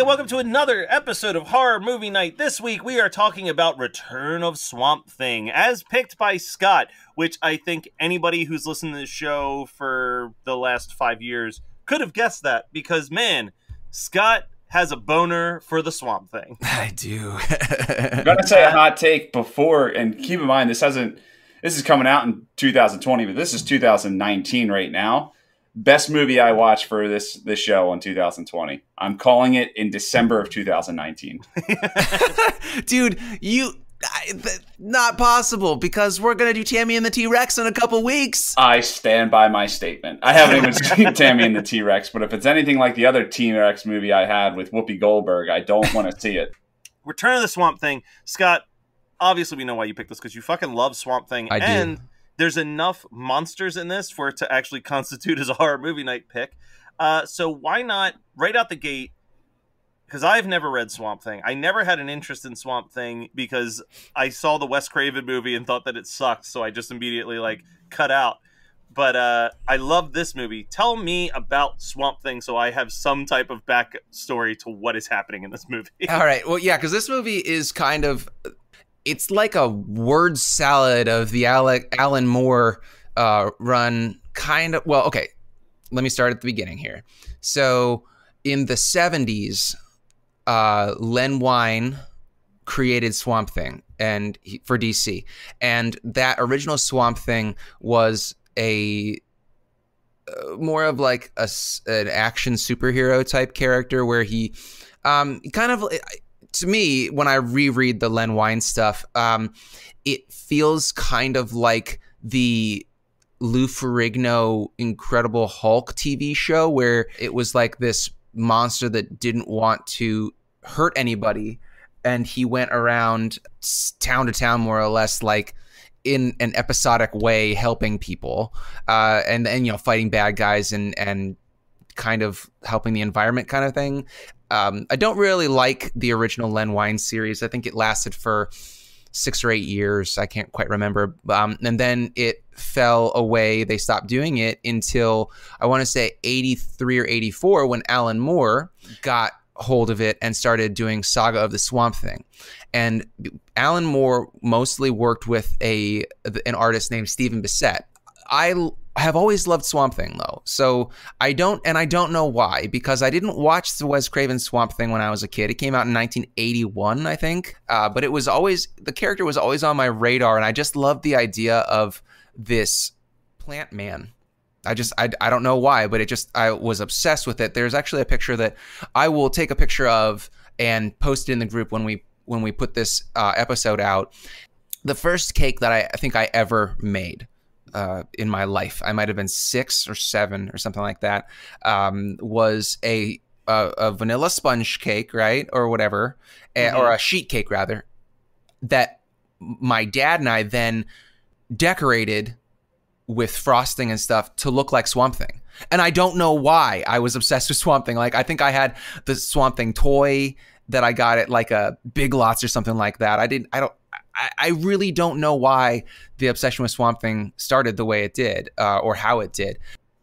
and welcome to another episode of Horror Movie Night. This week we are talking about Return of Swamp Thing, as picked by Scott, which I think anybody who's listened to this show for the last five years could have guessed that, because man, Scott has a boner for the Swamp Thing. I do. I'm gonna say a hot take before, and keep in mind this hasn't. This is coming out in 2020, but this is 2019 right now best movie I watched for this this show in 2020. I'm calling it in December of 2019. Dude, you I, th- not possible because we're gonna do Tammy and the T Rex in a couple weeks. I stand by my statement. I haven't even seen Tammy and the T Rex, but if it's anything like the other T Rex movie I had with Whoopi Goldberg, I don't want to see it. Return of the Swamp Thing, Scott. Obviously, we know why you picked this because you fucking love Swamp Thing, I and do there's enough monsters in this for it to actually constitute as a horror movie night pick. Uh, so why not right out the gate? Because I've never read Swamp Thing. I never had an interest in Swamp Thing because I saw the Wes Craven movie and thought that it sucked, so I just immediately like cut out. But uh, I love this movie. Tell me about Swamp Thing so I have some type of backstory to what is happening in this movie. All right. Well, yeah, because this movie is kind of it's like a word salad of the Alec, Alan Moore uh, run. Kind of. Well, okay. Let me start at the beginning here. So in the '70s, uh, Len Wein created Swamp Thing and he, for DC, and that original Swamp Thing was a uh, more of like a, an action superhero type character where he um, kind of to me, when I reread the Len Wein stuff, um, it feels kind of like the Lou Ferrigno Incredible Hulk TV show, where it was like this monster that didn't want to hurt anybody, and he went around town to town, more or less, like in an episodic way, helping people, uh, and and you know, fighting bad guys and and kind of helping the environment kind of thing. Um, I don't really like the original Len Wein series. I think it lasted for six or eight years. I can't quite remember. Um, and then it fell away. They stopped doing it until I want to say 83 or 84 when Alan Moore got hold of it and started doing Saga of the Swamp Thing. And Alan Moore mostly worked with a an artist named Stephen Bissette. I have always loved Swamp Thing though. So I don't, and I don't know why, because I didn't watch the Wes Craven Swamp Thing when I was a kid. It came out in 1981, I think. Uh, but it was always, the character was always on my radar, and I just loved the idea of this plant man. I just, I, I don't know why, but it just, I was obsessed with it. There's actually a picture that I will take a picture of and post it in the group when we, when we put this uh, episode out. The first cake that I, I think I ever made uh, in my life. I might have been six or seven or something like that. Um, was a, a, a vanilla sponge cake, right, or whatever, mm-hmm. or a sheet cake rather. That my dad and I then decorated with frosting and stuff to look like Swamp Thing. And I don't know why I was obsessed with Swamp Thing. Like I think I had the Swamp Thing toy that I got at like a Big Lots or something like that. I didn't. I don't. I, I really don't know why the obsession with Swamp Thing started the way it did uh, or how it did.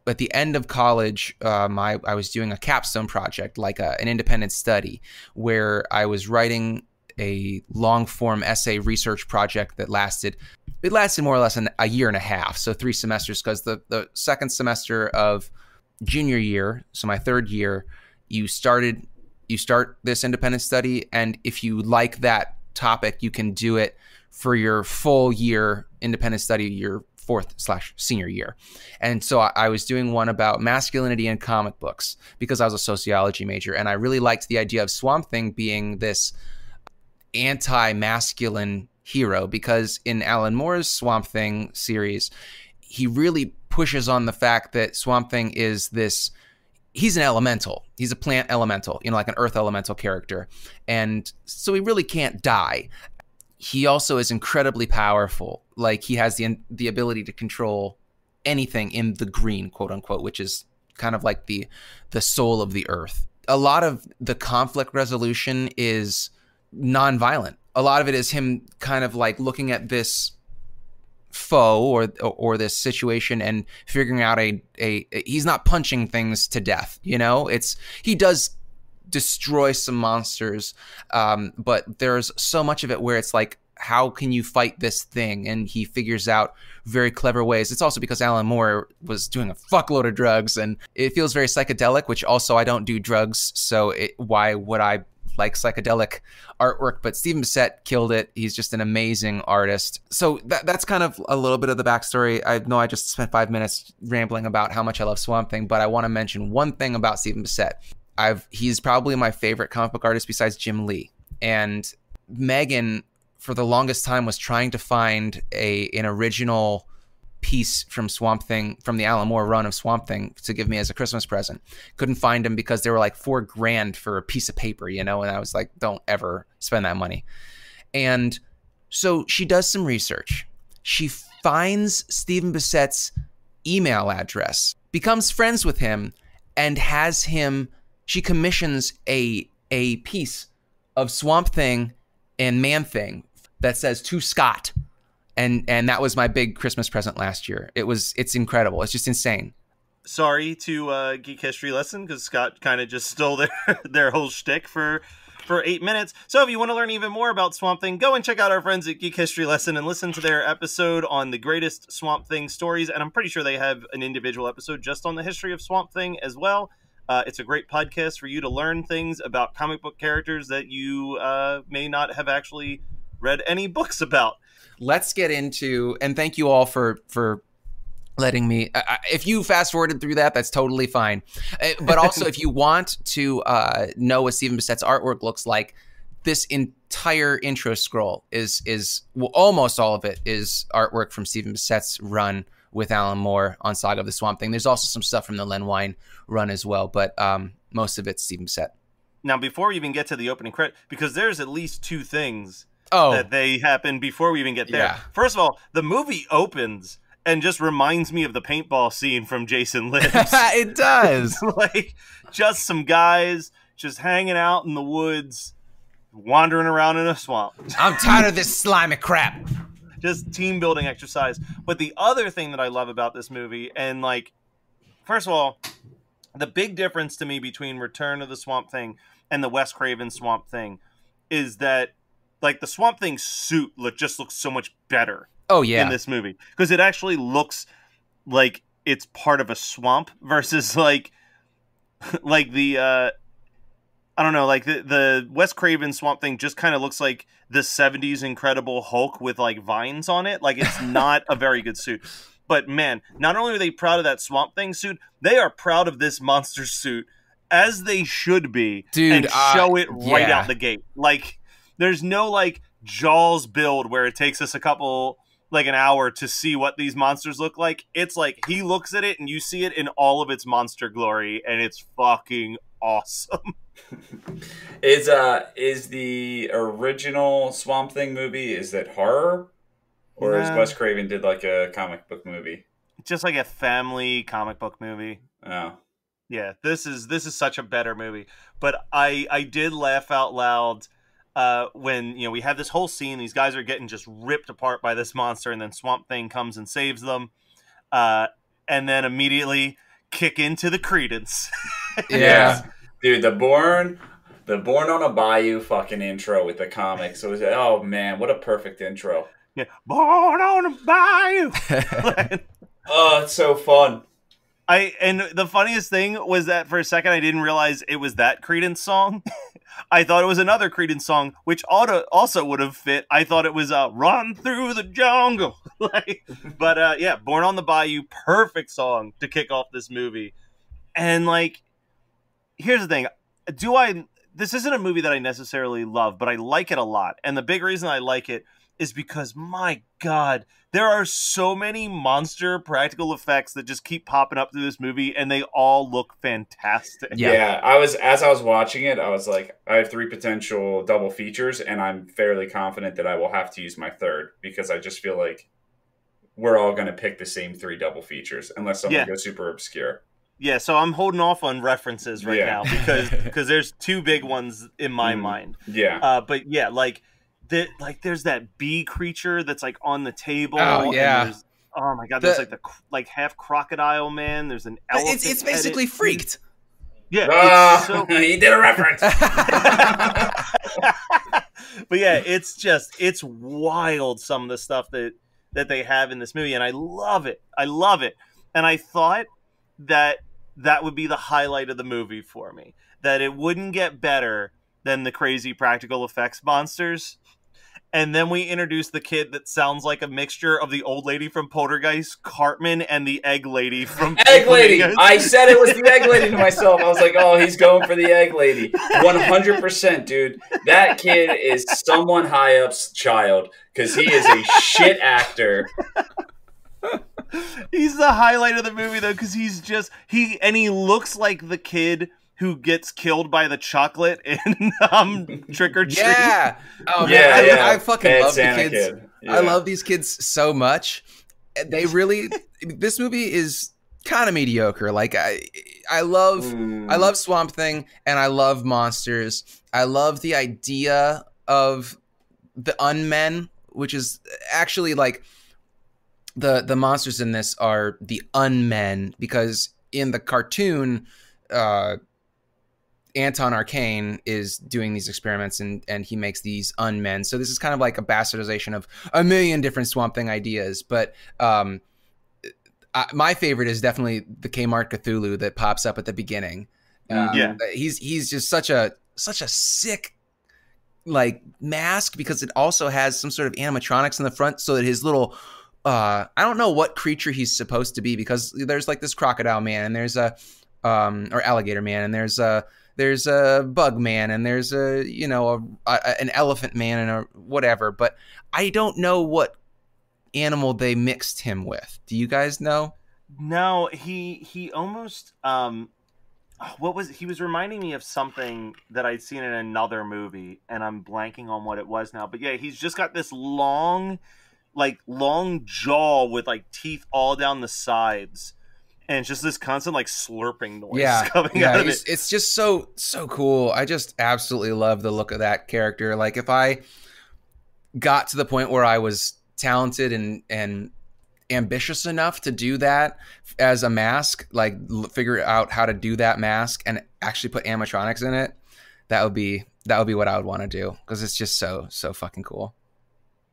At the end of college, um, I, I was doing a capstone project, like a, an independent study, where I was writing a long form essay research project that lasted it lasted more or less an, a year and a half so three semesters because the, the second semester of junior year so my third year you started you start this independent study and if you like that topic, you can do it for your full year independent study, your fourth slash senior year. And so I, was doing one about masculinity in comic books because I was a sociology major. And I really liked the idea of Swamp Thing being this anti masculine hero because in Alan Moore's Swamp Thing series, he really pushes on the fact that Swamp Thing is this he's an elemental. He's a plant elemental, you know, like an earth elemental character. And so he really can't die. He also is incredibly powerful. Like he has the the ability to control anything in the green, quote unquote, which is kind of like the the soul of the earth. A lot of the conflict resolution is nonviolent. A lot of it is him kind of like looking at this foe or or this situation and figuring out a, a he's not punching things to death you know it's he does destroy some monsters. Um, but there's so much of it where it's like, how can you fight this thing? And he figures out very clever ways. It's also because Alan Moore was doing a fuckload of drugs and it feels very psychedelic, which also I don't do drugs. So it, why would I like psychedelic artwork, but Stephen Bissette killed it. He's just an amazing artist. So that, that's kind of a little bit of the backstory. I know I just spent five minutes rambling about how much I love Swamp Thing, but I want to mention one thing about Stephen Bissette. I've he's probably my favorite comic book artist besides Jim Lee. And Megan, for the longest time, was trying to find a an original piece from Swamp Thing from the Alan Moore run of Swamp Thing to give me as a Christmas present. Couldn't find them because they were like four grand for a piece of paper, you know, and I was like, don't ever spend that money. And so she does some research. She finds Stephen Bissette's email address, becomes friends with him, and has him she commissions a a piece of Swamp Thing and Man Thing that says to Scott and and that was my big Christmas present last year. It was it's incredible. It's just insane. Sorry to uh, Geek History Lesson because Scott kind of just stole their their whole shtick for for eight minutes. So if you want to learn even more about Swamp Thing, go and check out our friends at Geek History Lesson and listen to their episode on the greatest Swamp Thing stories. And I'm pretty sure they have an individual episode just on the history of Swamp Thing as well. Uh, it's a great podcast for you to learn things about comic book characters that you uh, may not have actually read any books about. Let's get into and thank you all for for letting me uh, if you fast forwarded through that that's totally fine. Uh, but also if you want to uh, know what stephen bissette's artwork looks like this entire intro scroll is is well, almost all of it is artwork from stephen bissette's run with alan moore on saga of the swamp thing there's also some stuff from the len wein run as well but um, most of it's stephen bissette now before we even get to the opening credit because there's at least two things oh. that they happen before we even get there. Yeah. First of all, the movie opens and just reminds me of the paintball scene from Jason Lives. it does. like just some guys just hanging out in the woods, wandering around in a swamp. I'm tired of this slimy crap. Just team building exercise. But the other thing that I love about this movie, and like, first of all, the big difference to me between Return of the Swamp Thing and the Wes Craven Swamp Thing is that like the Swamp Thing suit look just looks so much better. Oh yeah, in this movie because it actually looks like it's part of a swamp versus like like the uh I don't know, like the the Wes Craven Swamp Thing just kind of looks like the '70s Incredible Hulk with like vines on it. Like it's not a very good suit. But man, not only are they proud of that Swamp Thing suit, they are proud of this monster suit as they should be, dude. And uh, show it right yeah. out the gate. Like there's no like Jaws build where it takes us a couple like an hour to see what these monsters look like. It's like he looks at it and you see it in all of its monster glory and it's fucking awesome. is uh is the original Swamp Thing movie is that horror or Nah. is Wes Craven did like a comic book movie? Just like a family comic book movie. Oh. Yeah, this is this is such a better movie. But I I did laugh out loud uh, when you know we have this whole scene. These guys are getting just ripped apart by this monster, and then Swamp Thing comes and saves them, uh, and then immediately kick into the Creedence. Yeah. Dude, the Born the Born on a Bayou fucking intro with the comics. It was, oh man, what a perfect intro. yeah, born on a bayou. Oh, it's so fun. I and the funniest thing was that for a second I didn't realize it was that Creedence song. I thought it was another Creedence song, which oughta, also would have fit. I thought it was uh, "Run Through the Jungle," like, but uh, yeah, "Born on the Bayou," perfect song to kick off this movie. And like, here's the thing: do I? This isn't a movie that I necessarily love, but I like it a lot. And the big reason I like it is because my god there are so many monster practical effects that just keep popping up through this movie and they all look fantastic Yeah. Yeah. I was as I was watching it, I was like, I have three potential double features, and I'm fairly confident that I will have to use my third because I just feel like we're all going to pick the same three double features unless someone Yeah. goes super obscure. Yeah so i'm holding off on references right Yeah. now because because there's two big ones in my Mhm. mind Yeah. uh but yeah like the, like there's that bee creature that's like on the table Oh, yeah. there's- oh my god The- there's like the like half crocodile man there's an elephant It's it's basically headed- freaked. Yeah, Ah, it's so he did a reference. but yeah, it's just it's wild some of the stuff that that they have in this movie, and I love it. I love it, and I thought that that would be the highlight of the movie for me. That it wouldn't get better than the crazy practical effects monsters. And then we introduce the kid that sounds like a mixture of the old lady from Poltergeist, Cartman, and the egg lady from egg lady. I said it was the egg lady to myself. I was like, oh, he's going for the egg lady. 100%, dude. That kid is someone high up's child because he is a shit actor. He's the highlight of the movie though because he's just he and he looks like the kid who gets killed by the chocolate in um trick or treat Yeah. Oh man, yeah, I. I fucking Bad love the kids. kid. I love these kids so much. They really. this movie is kind of mediocre. Like I, I love. Mm. I love Swamp Thing and I love monsters. I love the idea of the unmen, which is actually like the the monsters in this are the unmen because in the cartoon uh Anton Arcane is doing these experiments and and he makes these unmen. So this is kind of like a bastardization of a million different Swamp Thing ideas, but um I, my favorite is definitely the Kmart Cthulhu that pops up at the beginning. Um, Yeah. he's he's just such a such a sick like mask because it also has some sort of animatronics in the front so that his little uh I don't know what creature he's supposed to be because there's like this crocodile man and there's a um or alligator man and there's a there's a bug man and there's a you know a, a an elephant man and a whatever but I don't know what animal they mixed him with. Do you guys know? no he he almost um what was he was reminding me of something that i'd seen in another movie and i'm blanking on what it was now but yeah he's just got this long like long jaw with like teeth all down the sides and just this constant like slurping noise yeah, coming yeah, out of it's, it it's just so so cool. I just absolutely love the look of that character. Like if I got to the point where I was talented and and ambitious enough to do that as a mask, like l- figure out how to do that mask and actually put animatronics in it, that would be that would be what I would want to do because it's just so so fucking cool.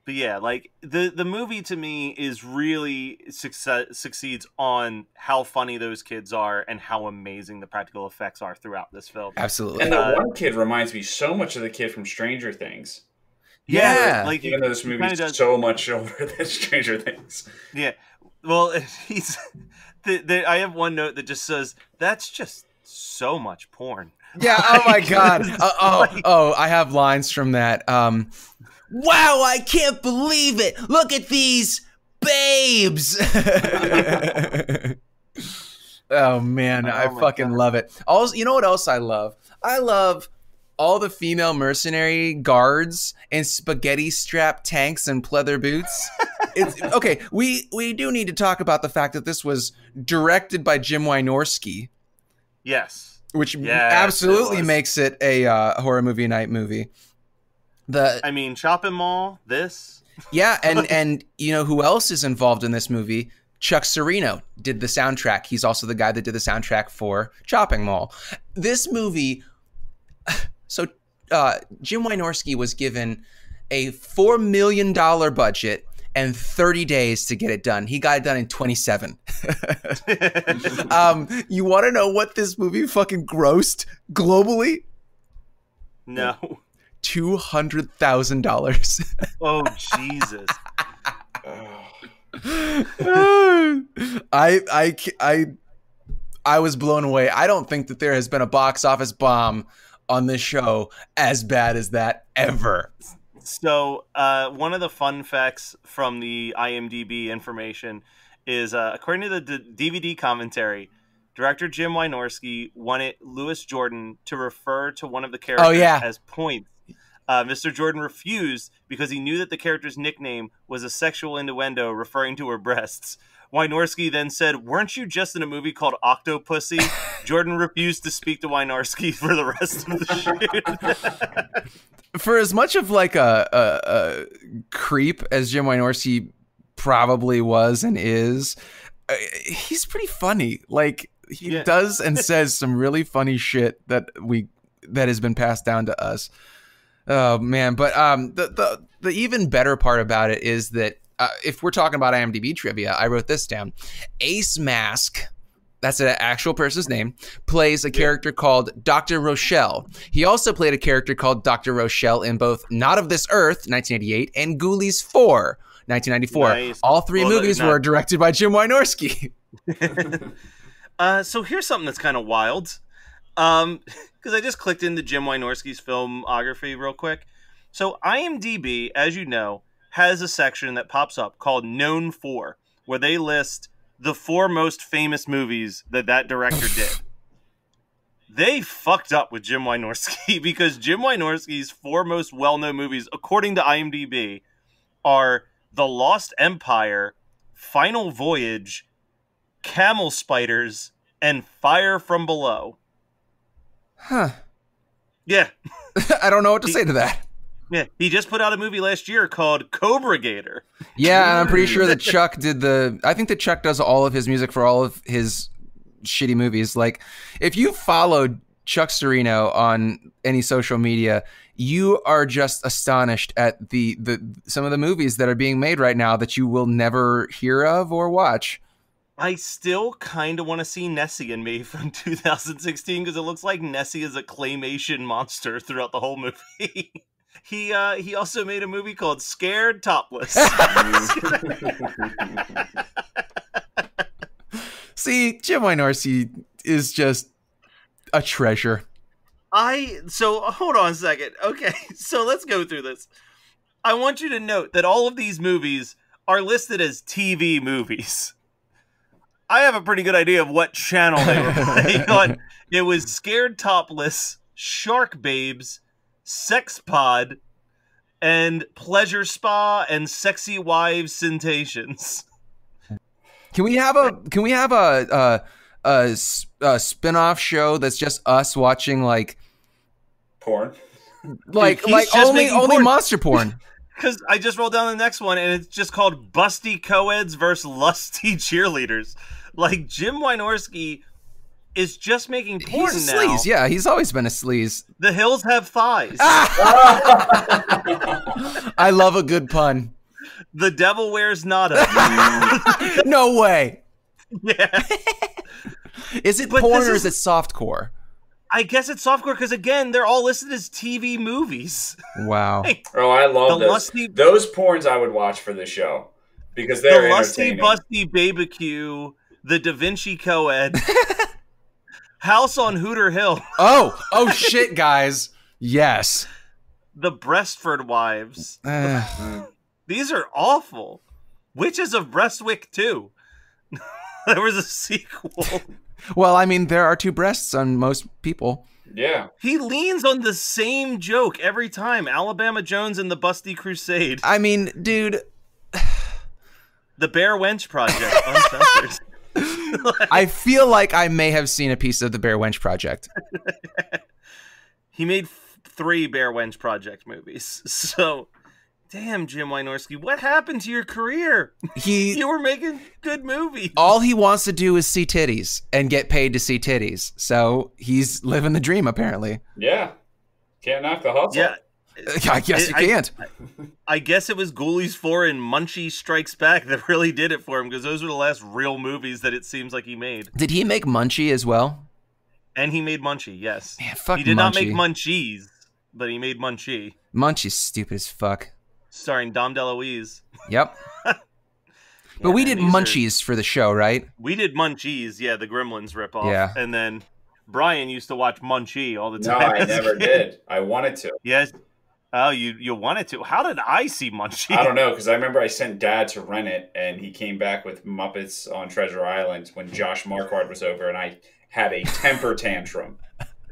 But yeah like the the movie to me is really success succeeds on how funny those kids are and how amazing the practical effects are throughout this film Absolutely. And the Uh, one kid reminds me so much of the kid from Stranger Things. Yeah. like Even though this movie is so much older than Stranger Things. Yeah. Well, he's. The, the, I have one note that just says that's just so much porn. Yeah. Oh my god. Uh, oh. Oh. I have lines from that. Um. Wow! I can't believe it. Look at these babes. oh man, I Oh my fucking God. love it. Also, you know what else I love? I love all the female mercenary guards in spaghetti strap tanks and pleather boots. it's okay. We we do need to talk about the fact that this was directed by Jim Wynorski Yes. which Yes, absolutely it makes it a uh, horror movie night movie. The I mean, Chopping Mall. This. yeah, and and you know who else is involved in this movie? Chuck Cirino did the soundtrack. He's also the guy that did the soundtrack for Chopping Mall. This movie, so uh, Jim Wynorski was given a four million dollar budget and 30 days to get it done. He got it done in 27. um, you want to know what this movie fucking grossed globally? no. Two hundred thousand dollars. Oh Jesus. I I I I was blown away. I don't think that there has been a box office bomb on this show as bad as that ever. So, uh, one of the fun facts from the IMDb information is, uh, according to the D- DVD commentary, director Jim Wynorski wanted Louis Jourdan to refer to one of the characters Oh, yeah. as Points. Uh, Mr. Jourdan refused because he knew that the character's nickname was a sexual innuendo referring to her breasts. Wynorski then said, "Weren't you just in a movie called Octopussy?" Jourdan refused to speak to Wynorski for the rest of the shoot. For as much of like a, a, a creep as Jim Wynorski probably was and is, uh, he's pretty funny. Like he Yeah. does and says some really funny shit that we that has been passed down to us. Oh man, but um, the the the even better part about it is that uh, if we're talking about IMDb trivia, I wrote this down. Ace Mask, that's an actual person's name, plays a character called Dr. Rochelle. He also played a character called Dr. Rochelle in both Not of This Earth, 1988, and Ghoulies 4, 1994. Nice. All three Well, movies were directed by Jim Wynorski. Uh, so here's something that's kind of wild. Um, because I just clicked into Jim Wynorski's filmography real quick. So IMDb, as you know, has a section that pops up called Known For, where they list the four most famous movies that that director did. They fucked up with Jim Wynorski because Jim Wynorski's four most well-known movies, according to IMDb, are The Lost Empire, Final Voyage, Camel Spiders, and Fire from Below. Huh. Yeah, I don't know what to say to that. yeah. He just put out a movie last year called Cobra Gator. Yeah, and I'm pretty sure that Chuck did the. I think that Chuck does all of his music for all of his shitty movies. Like, if you followed Chuck Cirino on any social media, you are just astonished at the the some of the movies that are being made right now that you will never hear of or watch. I still kind of want to see Nessie and Me from 2016 because it looks like Nessie is a claymation monster throughout the whole movie. he uh, he also made a movie called Scared Topless. See, Jim Wynorski is just a treasure. I so hold on a second. Okay, so let's go through this. I want you to note that all of these movies are listed as TV movies. I have a pretty good idea of what channel they were playing on. It was Scared Topless, Shark Babes, Sex Pod, and Pleasure Spa and Sexy Wives Sensations. Can we have a Can we have a a, a, s- a spin-off show that's just us watching like Porn. like he's like only only porn. monster porn? Because I just rolled down the next one, and it's just called Busty Coeds versus Lusty Cheerleaders. Like Jim Wynorski is just making porn He's a now. sleaze. Yeah, he's always been a sleaze. The hills have thighs. Ah! I love a good pun. The devil wears nada. No way. yeah, Is it But porn or is is- it softcore? I guess it's softcore because again, they're all listed as TV movies. Wow. Oh, I love The those. lusty- Those porns I would watch for the show because they're lusty entertaining. busty babacue, the Da Vinci Coed, House on Hooter Hill, Oh, oh shit, guys. Yes. the Breastford Wives. Ugh. These are awful. Witches of Breastwick too. there was a sequel. well, I mean, there are two breasts on most people. Yeah. He leans on the same joke every time. Alabama Jones and the Busty Crusade. I mean, dude, The Bare Wench Project, uncensored. I feel like I may have seen a piece of the Bare Wench Project. he made f- three Bare Wench Project movies. So, damn, Jim Wynorski, what happened to your career? He You were making good movies. all he wants to do is see titties and get paid to see titties. So he's living the dream, apparently. Yeah. Can't knock the hustle. Yeah, I guess you I- I- can't. I guess it was Ghoulies 4 and Munchie Strikes Back that really did it for him because those were the last real movies that it seems like he made. Did he make Munchie as well? And he made Munchie, yes. Man, fuck he did Munchie. not make Munchies, but he made Munchie, Munchie's stupid as fuck. starring Dom DeLuise. Yep. But we did these are- Munchies for the show, right? We did Munchies, yeah, the Gremlins ripoff. Yeah. And then Brian used to watch Munchie all the time. No. I never kid. did. I wanted to. Yes. Oh, you you wanted to. How did I see Munchie? I don't know because I remember I sent Dad to rent it, and he came back with Muppets on Treasure Island when Josh Marquardt was over, and I had a temper tantrum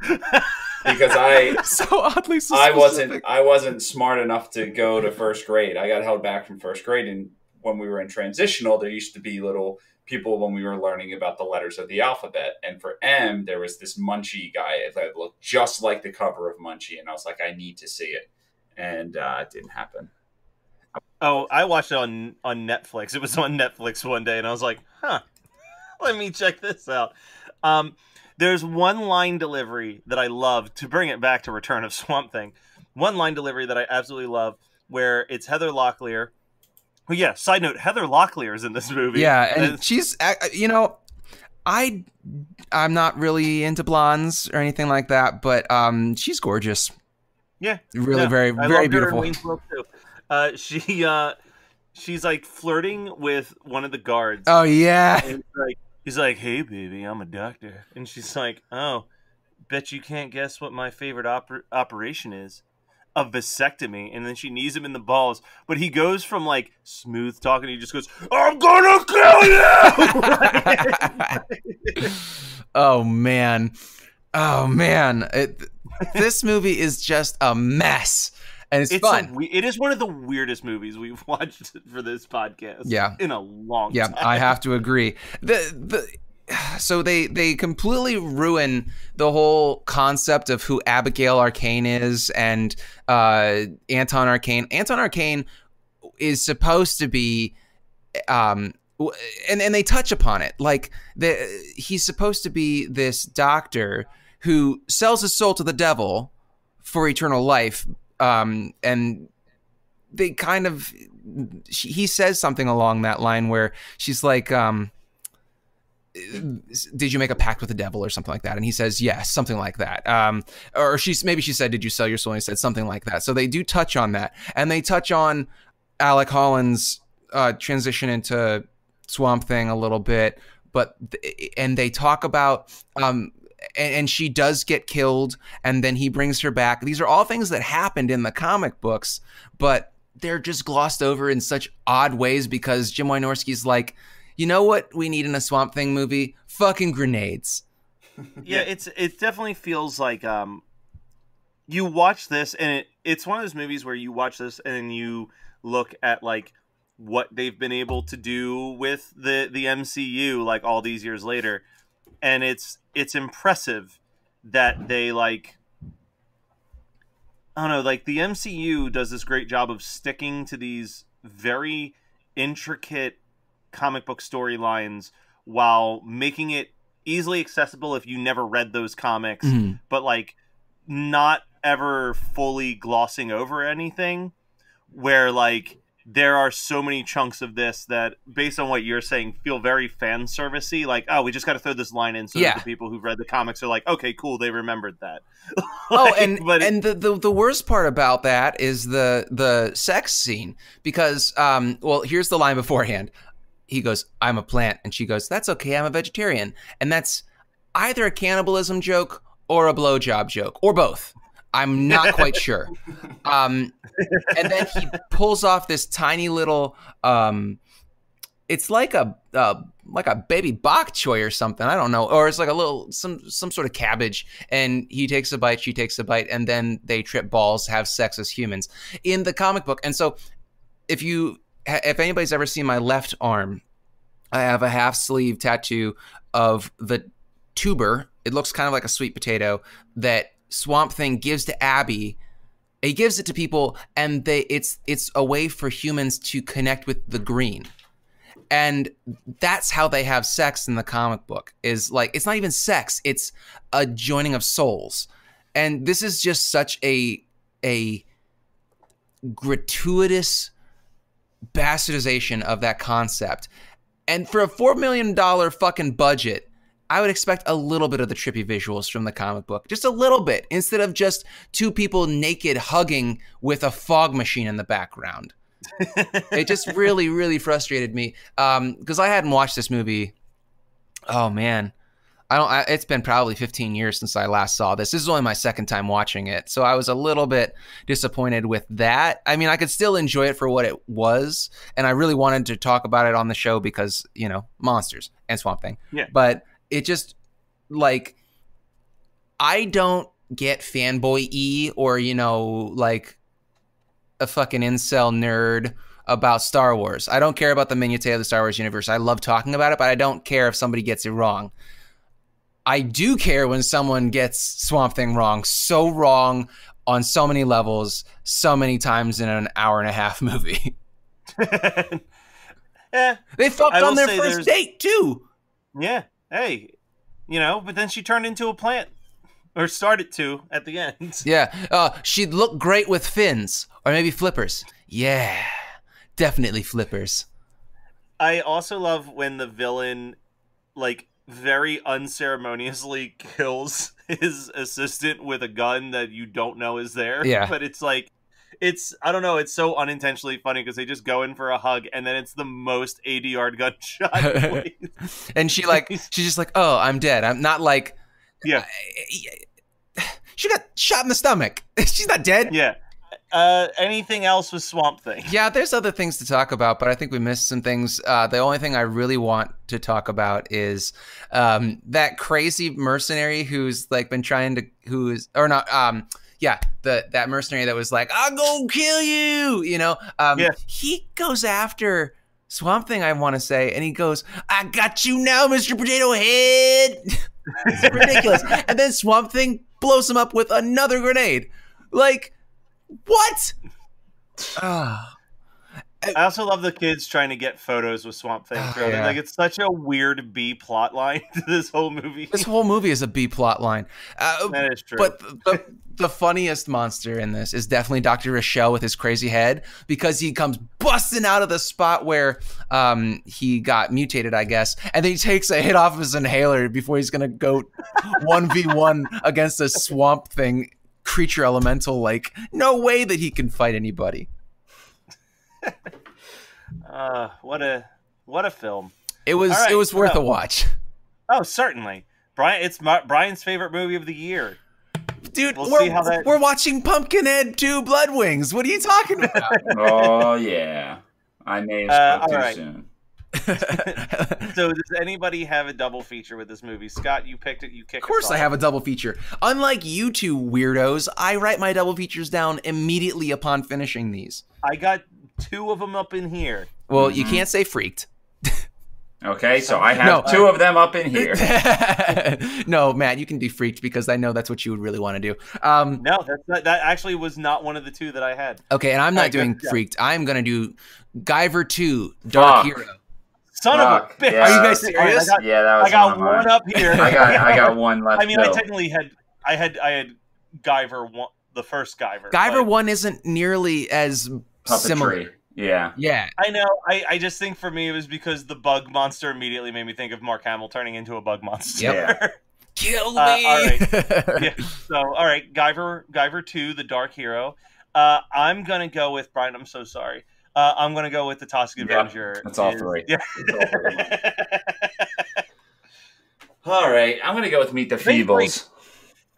because I So oddly so I wasn't. I wasn't smart enough to go to first grade. I got held back from first grade, and when we were in transitional, there used to be little people when we were learning about the letters of the alphabet. And for M, there was this Munchie guy that looked just like the cover of Munchie, and I was like, I need to see it, and uh, it didn't happen. Oh, I watched it on on Netflix. It was on Netflix one day, and I was like, "Huh, let me check this out." Um, there's one line delivery that I love to bring it back to Return of Swamp Thing. One line delivery that I absolutely love, where it's Heather Locklear. Oh yeah, side note: Heather Locklear is in this movie. Yeah, and she's you know, I I'm not really into blondes or anything like that, but um, she's gorgeous. Yeah, really yeah. very I very beautiful. Her in Wayne's World too. Uh, she uh, she's like flirting with one of the guards. Oh yeah. He's like, he's like, "Hey, baby, I'm a doctor," and she's like, "Oh, bet you can't guess what my favorite oper- operation is." A vasectomy, and then she knees him in the balls. But he goes from like smooth talking, he just goes, "I'm gonna kill you!" oh man, oh man, it, this movie is just a mess, and it's, it's fun. A, it is one of the weirdest movies we've watched for this podcast. Yeah. in a long time. yeah, time. I have to agree. The the so they they completely ruin the whole concept of who Abigail Arcane is and uh, Anton Arcane. Anton Arcane is supposed to be um and and they touch upon it like the he's supposed to be this doctor who sells his soul to the devil for eternal life um and they kind of she, he says something along that line where she's like um did you make a pact with the devil or something like that? And he says yes something like that. Um or she's maybe she said did you sell your soul? And he said something like that. So they do touch on that. And they touch on alec holland's uh transition into swamp thing a little bit but th- and they talk about um and, and she does get killed and then he brings her back. These are all things that happened in the comic books but they're just glossed over in such odd ways because jim wynorski's like you know what we need in a swamp thing movie? Fucking grenades. Yeah, it's it definitely feels like um you watch this and it, it's one of those movies where you watch this and then you look at like what they've been able to do with the the MCU like all these years later. And it's it's impressive that they like I don't know like the MCU does this great job of sticking to these very intricate comic book storylines while making it easily accessible if you never read those comics, Mhm. but like not ever fully glossing over anything. Where like there are so many chunks of this that, based on what you're saying, feel very fan servicey. Like, oh, we just got to throw this line in so Yeah. the people who've read the comics are like, okay, cool, they remembered that. oh and but and the, the the worst part about that is the the sex scene because um well here's the line beforehand he goes i'm a plant and she goes that's okay i'm a vegetarian and that's either a cannibalism joke or a blowjob joke or both i'm not quite sure. Um and then he pulls off this tiny little um it's like a uh, like a baby bok choy or something. I don't know. Or it's like a little some some sort of cabbage. And he takes a bite she takes a bite and then they trip balls have sex as humans. In the comic book and so if you if anybody's ever seen my left arm i have a half sleeve tattoo of the tuber. It looks kind of like a sweet potato that swamp thing gives to abby he gives it to people and they it's it's a way for humans to connect with the green. And that's how they have sex in the comic book is like it's not even sex it's a joining of souls. And this is just such a a gratuitous bastardization of that concept. And for a four million dollar fucking budget I would expect a little bit of the trippy visuals from the comic book, just a little bit, instead of just two people naked hugging with a fog machine in the background. It just really really frustrated me um because i hadn't watched this movie oh man. I don't I, it's been probably 15 years since i last saw this. This is only my second time watching it so i was a little bit disappointed with that. I mean i could still enjoy it for what it was and i really wanted to talk about it on the show because you know monsters and swamp thing. Yeah. but it just like i don't get fanboy e or you know like a fucking incel nerd about Star Wars. I don't care about the minutiae of the Star Wars universe. I love talking about it, but I don't care if somebody gets it wrong. I do care when someone gets Swamp Thing wrong, so wrong on so many levels, so many times in an hour and a half movie. yeah, they fucked on their first there's- date too. yeah. Hey, you know, but then she turned into a plant. Or started to at the end. Yeah. Uh, she'd look great with fins or maybe flippers. Yeah. Definitely flippers. I also love when the villain, like, very unceremoniously kills his assistant with a gun that you don't know is there. Yeah. But it's like, it's, I don't know, it's so unintentionally funny because they just go in for a hug and then it's the most 80 yard gunshot. and she, like, she's just like, oh, I'm dead. I'm not like, yeah. She got shot in the stomach. She's not dead. Yeah. Uh, anything else with Swamp Thing? Yeah, there's other things to talk about, but I think we missed some things. Uh, the only thing I really want to talk about is um, that crazy mercenary who's like been trying to, who's or not, um, yeah, the that mercenary that was like, "I'll go kill you," you know. Um, Yeah. He goes after Swamp Thing, I want to say, and he goes, "I got you now, Mister Potato Head." it's ridiculous. and then Swamp Thing blows him up with another grenade. Like, what? Ah. I also love the kids trying to get photos with Swamp Thing. Oh, yeah. Like it's such a weird B plot line to this whole movie. This whole movie is a B plot line. Uh, that is true. but the, the funniest monster in this is definitely Dr. Rochelle with his crazy head because he comes busting out of the spot where um, he got mutated, I guess, and then he takes a hit off his inhaler before he's going to go 1v1 against a swamp thing creature elemental. Like, no way that he can fight anybody. Uh, what a what a film. It was All right, it was worth so- a watch. Oh, certainly. Brian, it's my, Brian's favorite movie of the year. Dude, We'll we're, see how that- we're watching Pumpkinhead 2 Blood Wings. What are you talking about? oh yeah, I may have Uh, too all right. soon. So, does anybody have a double feature with this movie? Scott, you picked it. You kicked. Of course, I have a double feature. Unlike you two weirdos, I write my double features down immediately upon finishing these. I got two of them up in here. Well, you Mhm. can't say freaked. Okay, so I have No. two of them up in here. no, Matt, you can do freaked because I know that's what you would really want to do. Um, No, that's not, that actually was not one of the two that I had. okay, and I'm not Alright, doing good, yeah. freaked. I'm gonna do Guyver 2 Dark Fuck. Hero. Son Fuck, of a bitch! yeah. Are you guys serious? Got, yeah, that was I got one, of one up here. I got I got one left. I mean, I technically had, I had, I had Guyver one, the first Guyver. Guyver but 1 isn't nearly as similar. Yeah, Yeah. I know. I, I just think for me it was because the bug monster immediately made me think of Mark Hamill turning into a bug monster. Yep. Kill me. Uh, all yeah. So, all right, Guyver, Guyver two, the Dark Hero. Uh, I'm gonna go with Brian. I'm so sorry. Uh, I'm gonna go with the Toxic Yep, Avenger. that's all is- three. Yeah. All right, I'm gonna go with Meet the Feebles.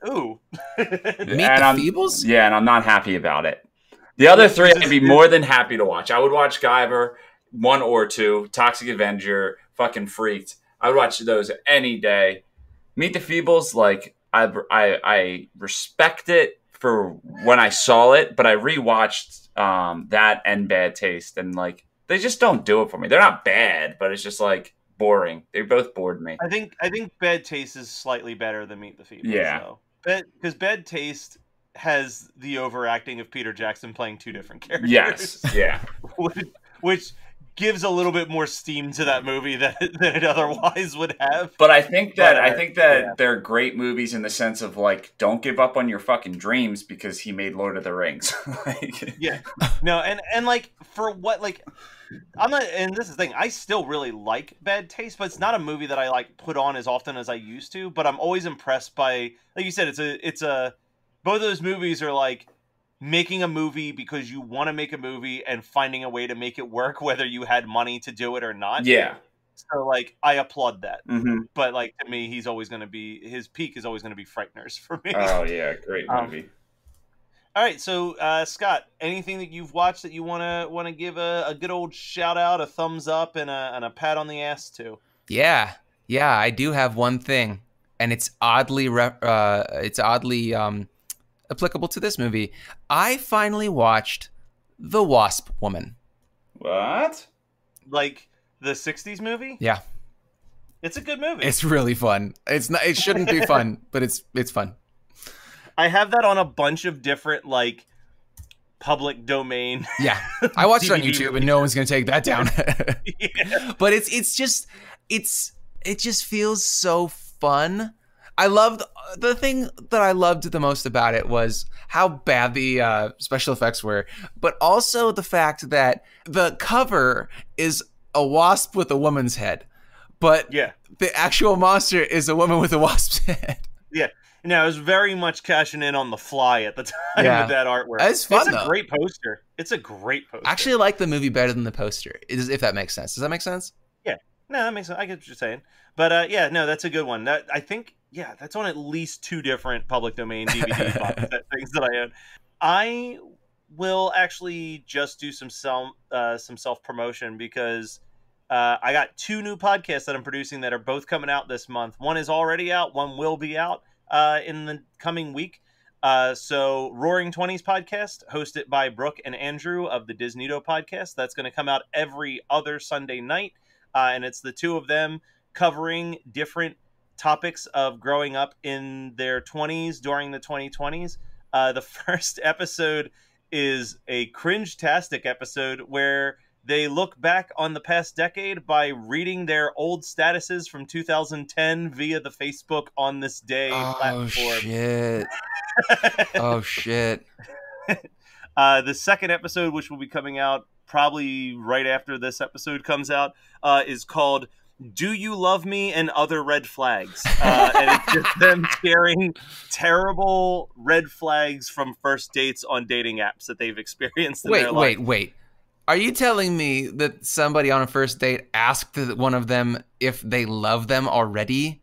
Ooh. Meet And the I'm- Feebles? Yeah, and I'm not happy about it. The other three, I'd be more than happy to watch. I would watch Guyver one or two, Toxic Avenger, fucking Freaked. I would watch those any day. Meet the Feebles, like I, I, I respect it for when I saw it, but I rewatched um, that and Bad Taste, and like they just don't do it for me. They're not bad, but it's just like boring. They both bored me. I think I think Bad Taste is slightly better than Meet the Feebles. Yeah. though. because Bad Taste has the overacting of Peter Jackson playing two different characters. Yes, yeah. which, which gives a little bit more steam to that movie than, than it otherwise would have. But I think that But, I think that yeah. they're great movies in the sense of like don't give up on your fucking dreams because he made Lord of the Rings. like, Yeah, no, and and like for what like. I'm not, and this is the thing. I still really like Bad Taste, but it's not a movie that I like put on as often as I used to. But I'm always impressed by, like you said, it's a, it's a, both of those movies are like making a movie because you want to make a movie and finding a way to make it work, whether you had money to do it or not. yeah. So like, I applaud that. hmm But like to me, he's always going to be his peak is always going to be Frighteners for me. Oh yeah, great Um, movie. All right, so uh, Scott, anything that you've watched that you want to want to give a, a good old shout out, a thumbs up, and a, and a pat on the ass to? Yeah, yeah, I do have one thing, and it's oddly re- uh, it's oddly um, applicable to this movie. I finally watched The Wasp Woman. What? Like the '60s movie? Yeah, It's a good movie. it's really fun. It's not. It shouldn't be fun, but it's it's fun. I have that on a bunch of different like public domain. Yeah, I watched it on DVD YouTube, and no one's gonna take that down. yeah. but it's it's just it's it just feels so fun. I loved the thing that I loved the most about it was how bad the uh, special effects were, but also the fact that the cover is a wasp with a woman's head, but Yeah. the actual monster is a woman with a wasp's head. Yeah. know, I was very much cashing in on the fly at the time Yeah. with that artwork. It's fun, It's a though. great poster. It's a great poster. I Actually, like the movie better than the poster, if that makes sense. Does that make sense? Yeah. No, that makes sense. I get what you're saying. But uh, yeah, no, that's a good one. That I think, yeah, that's on at least two different public domain DVD box set things that I own. I will actually just do some self uh, some self promotion because uh, I got two new podcasts that I'm producing that are both coming out this month. One is already out. One will be out uh, in the coming week. Uh, so Roaring Twenties podcast, hosted by Brooke and Andrew of the Disneydo podcast. That's going to come out every other Sunday night, uh, and it's the two of them covering different topics of growing up in their 20s during the 2020s. Uh, the first episode is a cringe-tastic episode where they look back on the past decade by reading their old statuses from 2010 via the Facebook on this day Oh platform. shit! Oh shit! uh, the second episode, which will be coming out probably right after this episode comes out, uh, is called "Do You Love Me and Other Red Flags," uh, and it's just them sharing terrible red flags from first dates on dating apps that they've experienced in Wait, wait, wait. Are you telling me that somebody on a first date asked one of them if they love them already?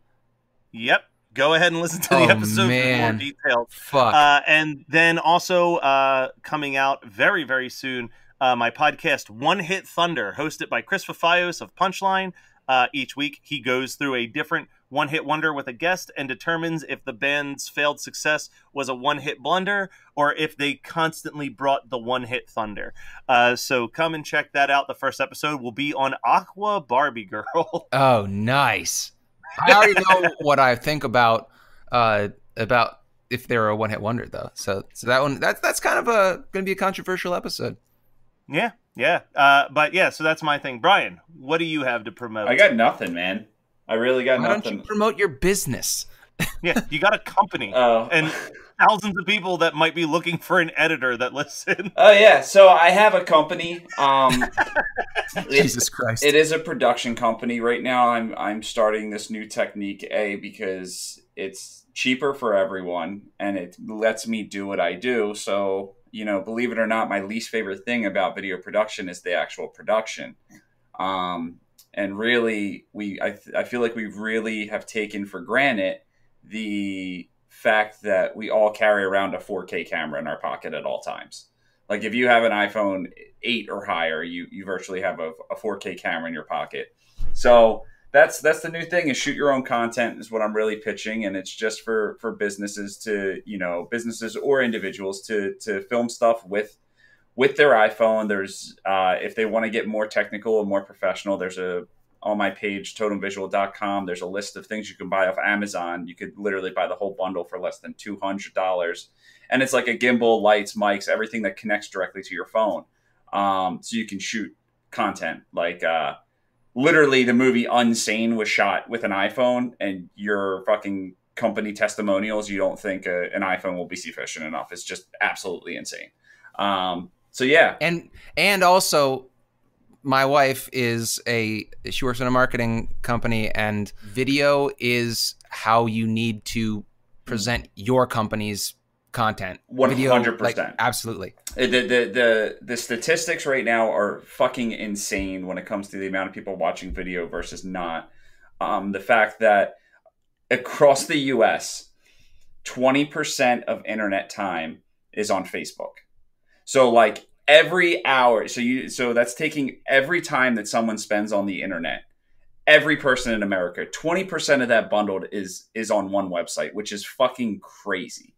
Yep. Go ahead and listen to the Oh, episode for more man. details. Fuck. Uh, and then also uh, coming out very, very soon, uh, my podcast, One Hit Thunder, hosted by Chris Fafios of Punchline. Uh, each week, he goes through a different one hit wonder with a guest and determines if the band's failed success was a one hit blunder or if they constantly brought the one hit thunder. Uh, so come and check that out. The first episode will be on Aqua Barbie Girl. oh, nice. I already know what I think about uh, about if they're a one hit wonder though. So so that one that's that's kind of a going to be a controversial episode. yeah, yeah. Uh, but yeah, so that's my thing. Brian, what do you have to promote? I got nothing, man. I really got nothing. Why don't you promote your business? yeah, you got a company. Oh. and thousands of people that might be looking for an editor that listen. Oh yeah, so I have a company. Um, Jesus Christ! it is a production company right now. I'm I'm starting this new technique a because it's cheaper for everyone and it lets me do what I do. So you know, believe it or not, my least favorite thing about video production is the actual production. Um, and really, we I I feel like we really have taken for granted the fact that we all carry around a 4K camera in our pocket at all times. Like if you have an iPhone 8 or higher, you you virtually have a, a 4K camera in your pocket. So that's that's the new thing is shoot your own content is what I'm really pitching. And it's just for for businesses to, you know, businesses or individuals to to film stuff with with their iPhone. There's uh, if they want to get more technical and more professional, there's a on my page totumvisual.com there's a list of things you can buy off amazon. You could literally buy the whole bundle for less than $200 and it's like a gimbal lights mics everything that connects directly to your phone. Um, so you can shoot content like uh, literally the movie unsane was shot with an iphone and your fucking company testimonials you don't think a, an iphone will be sufficient enough. It's just absolutely insane. Um, so yeah. And and also my wife is a she works in a marketing company and video is how you need to present your company's content 100%. absolutely The, the the the statistics right now are fucking insane when it comes to the amount of people watching video versus not. Um, the fact that across the U.S., twenty percent of internet time is on Facebook. So like every hour, so you so that's taking every time that someone spends on the internet. Every person in America, twenty percent of that bundled is is on one website, which is fucking crazy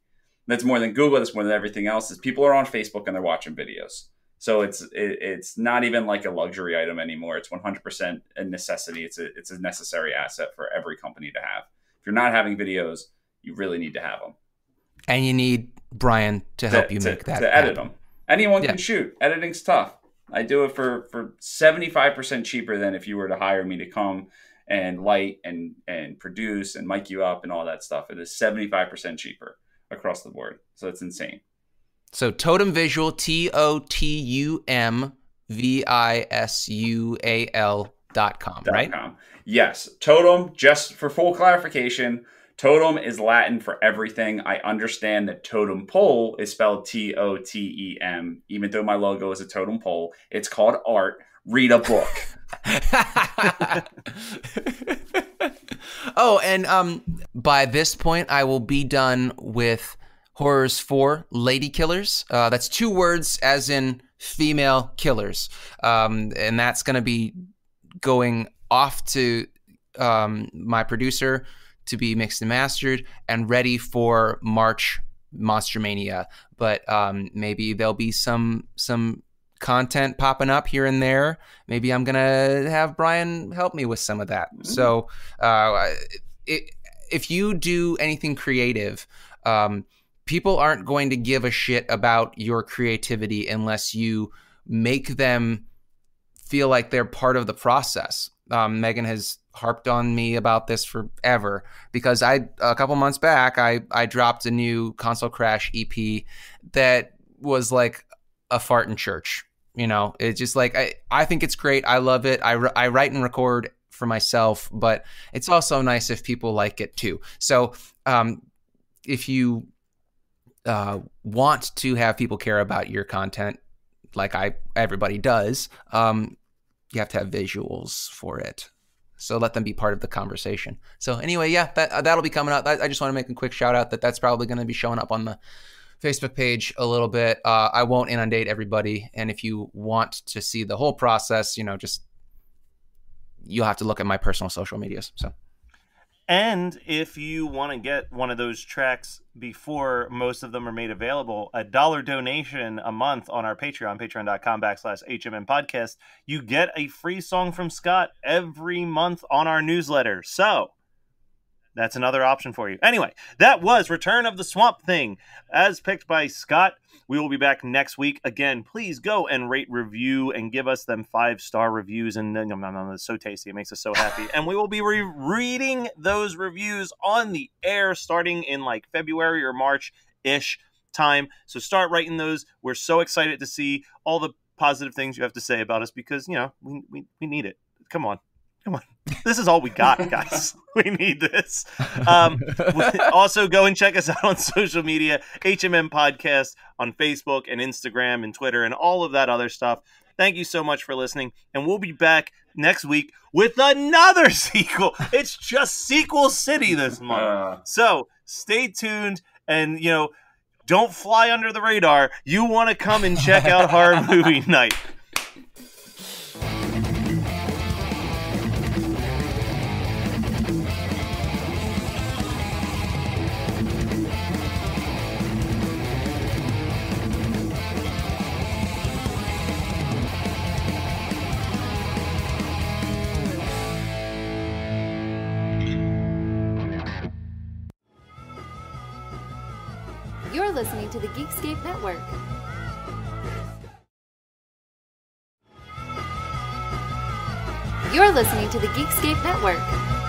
that's more than Google. That's more than everything else. Is people are on Facebook and they're watching videos. So it's it, it's not even like a luxury item anymore. It's 100% a necessity. It's a it's a necessary asset for every company to have. If you're not having videos, you really need to have them and you need brian to help you to, make that to edit happen. them. Anyone Yeah. can shoot. Editing's tough. I do it for for 75% cheaper than if you were to hire me to come and light and and produce and mic you up and all that stuff. It is 75% cheaper across the board. So it's insane. So Totum Visual, T O T U M V I S U A L dot com, right? Com. Yes. Totum, just for full clarification, totum is Latin for everything. I understand that totem pole is spelled T O T E M, even though my logo is a totem pole. It's called art. Read a book. oh, and um, by this point, I will be done with Horrors for Lady Killers. Uh, that's two words, as in female killers. Um, and that's going to be going off to um, my producer to be mixed and mastered and ready for March Monster Mania. But um, maybe there'll be some some content popping up here and there. Maybe I'm gonna have Brian help me with some of that. Mm-hmm. So uh, it, if you do anything creative, um, people aren't going to give a shit about your creativity unless you make them feel like they're part of the process. Um, Megan has harped on me about this forever because I a couple months back I I dropped a new console crash EP that was like a fart in church. You know, it's just like I I think it's great. I love it. I I write and record for myself, but it's also nice if people like it too. So um, if you uh, want to have people care about your content, like I everybody does, um, you have to have visuals for it. So let them be part of the conversation. So anyway, yeah, that uh, that'll be coming up. I, I just want to make a quick shout out that that's probably going to be showing up on the Facebook page a little bit. Uh, I won't inundate everybody, and if you want to see the whole process, you know, just you'll have to look at my personal social medias. So. And if you want to get one of those tracks before most of them are made available, a dollar donation a month on our Patreon, patreon.com backslash HMM podcast, you get a free song from Scott every month on our newsletter. So that's another option for you. Anyway, that was Return of the Swamp Thing, as picked by Scott. We will be back next week. Again, please go and rate, review, and give us them five star reviews. And then, it's so tasty. It makes us so happy. and we will be re- reading those reviews on the air starting in like February or March ish time. So start writing those. We're so excited to see all the positive things you have to say about us because, you know, we, we, we need it. Come on. Come on. This is all we got, guys. we need this. Um, also, go and check us out on social media HMM Podcast on Facebook and Instagram and Twitter and all of that other stuff. Thank you so much for listening. And we'll be back next week with another sequel. It's just Sequel City this month. Uh. So stay tuned and, you know, don't fly under the radar. You want to come and check out Horror Movie Night. To the Geekscape Network.